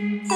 Oh.